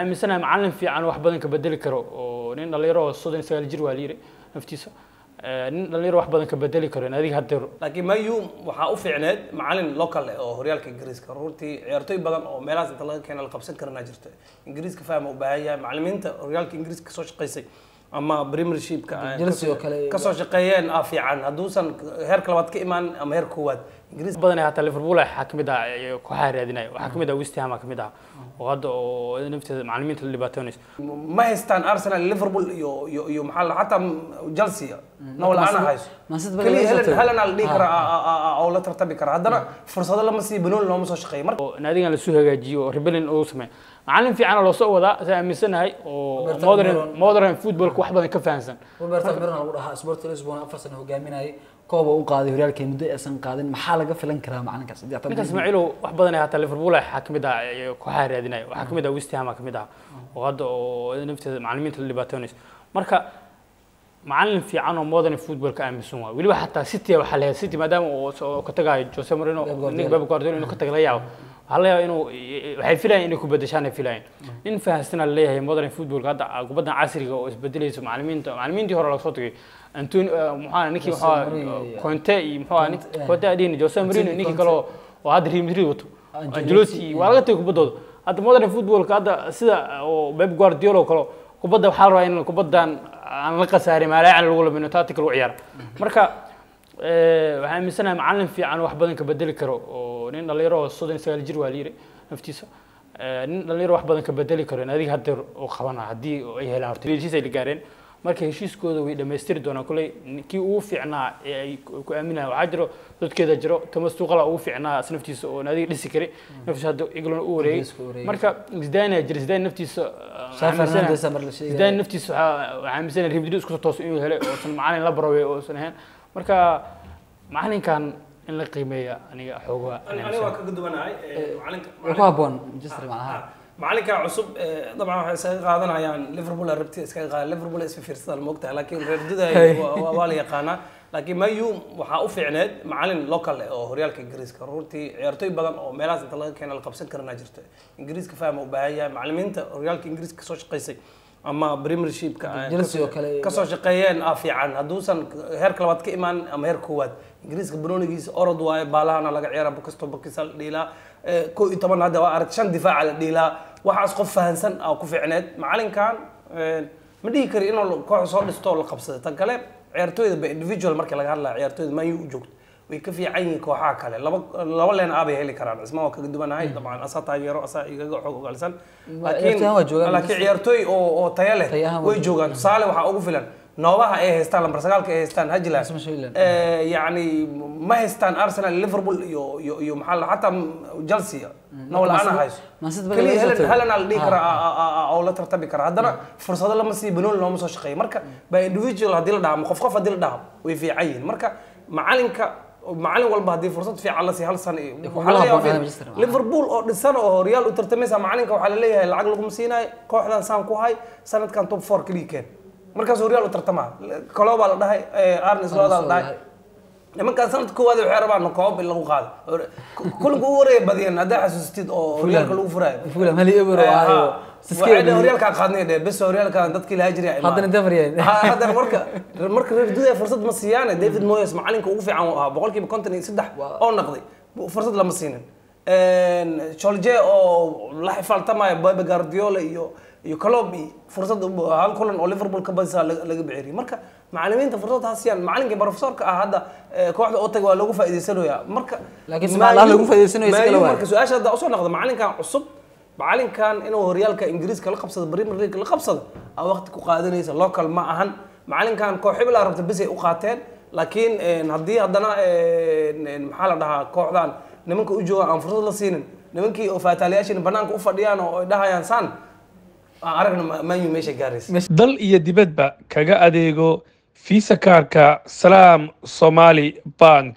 aaminsanahay macallin fiican wax badan ka bedeli karo. Oo nin dhalinyaro oo soddon sagaal jir waa la yiri naftiisa. Nin dhalinyaro wax badan ka bedeli karo in adiga haddeer laakiin mayu waxaa u fiicneed macalin local eh oo horyaalka ingiriiska. Runtii ciyaartooy badan oo meelahaas inta laga keena la qabsan karana jirta ingiriiska fahma u baahan yahay macalimiinta horyaalka ingiriiska ka soo shaqaysay ama premiershipka eh, ka soo shaqeeyeen ah fiican. Hadduusan heerka labaad ka imaan ama heer koowaad ingiriis badan hataa liverpool waxaa ka mid ah eh, kooxaha raadinaya waxaa ka mid ah west ham aa ka mid ah oo hadda oo nafteeda macallimiinta la dhibaatoonayso ma haystaan arsenal liverpool iyo iyo iyo maxaa la xataa chelsea? Naw la'aan hayso soo helen helen dhihi karaa aa- aa- aa- oo la tartami kara. Haddana fursado lama sii banooni looma soo shaqeeyo. Marka naadigan la soo hagaajiyo oo rebellion uu sameeyo macallin fiicana loo soo wadaa saa aaminsanahay oo modern modern footballka wax badan ka fahansan. Roberto almiron lagu dhahaa sport lisbon afar sano hogaaminayay kooba u qaaday horyaalkii muddo aysan qaadin. Maxaa laga filan karaa macalinkaas? Ninka ismaaciilow wax badan hataa liverpool waxaa ka mid ah kooxaha raadinaya waxaa ka mid ah west ham aa ka mid ah. Oo hadda oo nafteeda macallimiinta la dhibaatoonayso marka macallin fiican oo modern footballka aaminsan waa weliba xataa city waxaa lahayd city maadaama uu ka tagayo jose Guardiola. nin Pep Guardiola inuu ka taga laga yaabo. Waxaa laga yaaba inuu waxay filayaan inay ku bedeshaan ay filayaan. Nin fahansana la leeyahay modern footballka hadda kubaddan casriga oo isbedelayso macallimiinta macallimiintii hore laga soo tagay. Antoni muxuu ninkii muxuu Mourinho. Conte iyo muxuu nin Conte, adini jose marino ninkii kale oo hadda real madrid wato Ancelotti, angelotti waa laga tagay kubaddooda hadda modern footballka hadda sida oo pep guardiola oo kale kubadda waxaa la rabaa in kubaddan aan la khasaarin maalaacan lagu labino tactical lagu ciyaaro. Marka eh, waxaan aaminsanahay macallin fiican wax badan ka bedeli karo oo nin dhalinyaro oo soddon iyo sagaal jir waa la yiri naftiisa. Eh, nin dhalinyaro wax badan ka bedeli karo in adiga haddeer uu qabana haddii ay helaan horta. Heshiis ay la gaareen marka heshiiskooda way dhammaystiri doonaan. Kuley kii ugu fiicnaa ee ay ku aaminayaan waxaa jiro dadkeeda jiro. Thomas tuqala ugu fiicnaa is naftiisa oo adiga dhisi kari. Naftiisa hadda england u wareegay. marka zidane jira zidane naftiisa sheegaya. zidane naftiisa waxaa aaminsanahay real madrid isku soo toosan inuu helay oosan macalin la baraway oosan ahayn. Marka macalinkan in la qiimeeya aniga xoogaa. Aniga waa kaga duwanahay eh, ku habboon manchester macnaha macalinka cusub eh, dabcan waxay iskaga qaadanayaan liverpool rabti iskaga qaadan liverpool is fiirsadaan moogtahay laakiin reer duday waa la yaqaanaa. Laakiin mayu waxaa u fiicneed macalin local eh oo horyaalka ingiriiska. Runtii ciyaartooy badan oo meelahaas inta laga keena la qabsan karana jirta ingiriiska fahma u baahan yahay macalimiinta horyaalka ingiriiska ka soo shaqeysay ama premiershipka ka soo shaqeeyeen ah fiican. Hadduusan heerka labaad ka imaan ama heer koowaad. Ingiriiska banoonigiisa orod waaye baalahana laga ciyaara bukasto bakisa la dhiilaa Eh, koo iyo toban hadda waa arag shan difaaca la dhiilaa waxaas qof fahansan aa ku fiicneed. Macalinkan eh, ma dhihi kari inuu koox soo dhisto oo la qabsado. Tan kale ciyaartooyda ba individual marka laga hadlaya ciyaartooyda man u joogto way ka fiican yihiin kooxaha kale. Laba laba leen aabay heli karaan. Cisma waa kaga duwanahay dabcan asaa taageero asaa igaga xoog ogaalsan laakiin ciyaartooy oo oo tayo leh way joogaan. tusaale waxaa ugu filan. Noobaha ay haystaan lambar sagaalka ay haystaan Rasmus Hojlund. yani ma haystaan arsenal liverpool iyo iyo iyo maxaa xataa chelsea hayso helen la dhihi aa- oo la tartami kara. Haddana fursado lama sii banooni looma soo shaqeeyo. Marka by individual haddii la dhaha ama qof qof haddii la dhaha way fiican yihiin. Marka macalinka macalin walba haddii fursad fiican la sii hal macnaha. liverpool oo dhisan oo horyaal u tartamaysa macalinka waxaa la leeyahay lacag laguma siinayo kooxdan saan ku hay sanadkan top four keliya keen markaas horyaal u tartamaa kalo baa la dhahay loodaa la dhahay nimankaan sanadka koowaad waxay rabaan koob in lagu qaado kulanka ugu horreeya badiyeen haddaa xasuustid oo horyaalka lagu furaayo Fulham hal iyo eber oo Eh, ahayo. ha. Siskee Waxay dhaheen dhigay. horyaalkaa qaadnay dheh bes horyaalkan dadkii lahaa jiray ay Haddana. Denver yahay. Ha, haddana marka marka reer duday fursad ma siiyaane david moyes macalinka ugu fiican uu ahaa boqolkiiba konton iyo saddex oo naqday fursad lama siinin jolje oo la xifaaltamaya bebe guardiola iyo iyo calob iyo fursad hal kulan oo liverpool ka badisa laga bixiriyay marka macalimiinta fursad ha siiyaan macalinkii profesorka ah hadda kooxda oo tagay waa loogu faa'iidaysanaya marka Laakiin lagu waaye. marka su'aasha hadda u soo noqda macalinkan cusub macalinkan inuu horyaalka ingiriiska la qabsado premier league la qabsado aa waqti ku qaadanaysa local ma ahan. Macalinkan koox hebel aa rabta bes ay u qaateen laakiin haddii haddana maxaa la dhahaa kooxdan nimanka u jooga aan fursad la siinin nimankii oo faataaliyaashin banaanka u fadhiyaan oo ay dhahayaan saan aan aragna Ma- man u meesha gaaraysa. Dal iyo dibadba kaga adeego fiisa kaarka salaam somali bank